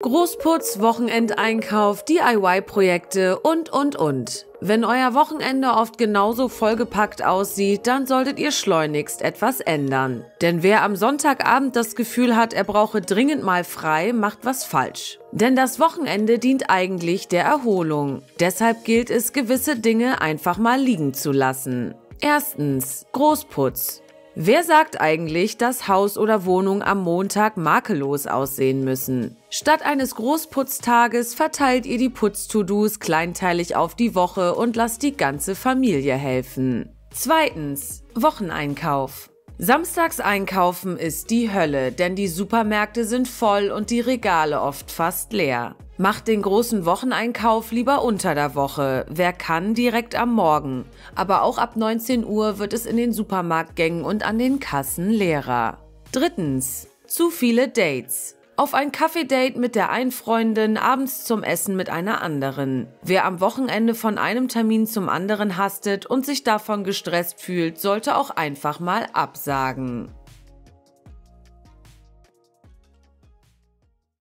Großputz, Wochenendeinkauf, DIY-Projekte und, und, und. Wenn euer Wochenende oft genauso vollgepackt aussieht, dann solltet ihr schleunigst etwas ändern. Denn wer am Sonntagabend das Gefühl hat, er brauche dringend mal frei, macht was falsch. Denn das Wochenende dient eigentlich der Erholung. Deshalb gilt es, gewisse Dinge einfach mal liegen zu lassen. Erstens, Großputz. Wer sagt eigentlich, dass Haus oder Wohnung am Montag makellos aussehen müssen? Statt eines Großputztages verteilt ihr die Putz-To-Dos kleinteilig auf die Woche und lasst die ganze Familie helfen. Zweitens, Wocheneinkauf. Samstags einkaufen ist die Hölle, denn die Supermärkte sind voll und die Regale oft fast leer. Macht den großen Wocheneinkauf lieber unter der Woche. Wer kann, direkt am Morgen. Aber auch ab 19 Uhr wird es in den Supermarktgängen und an den Kassen leerer. Drittens. Zu viele Dates. Auf ein Kaffee-Date mit der einen Freundin, abends zum Essen mit einer anderen. Wer am Wochenende von einem Termin zum anderen hastet und sich davon gestresst fühlt, sollte auch einfach mal absagen.